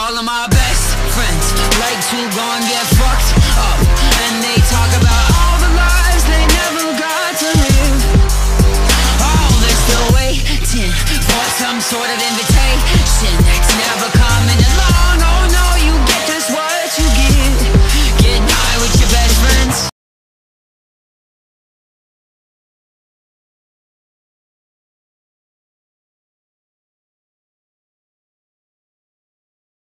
All of my best friends. Like to go and get fucked up. And they talk about all the lives they never got to live. Oh, they're still waiting for some sort of invitation.